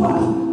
话题。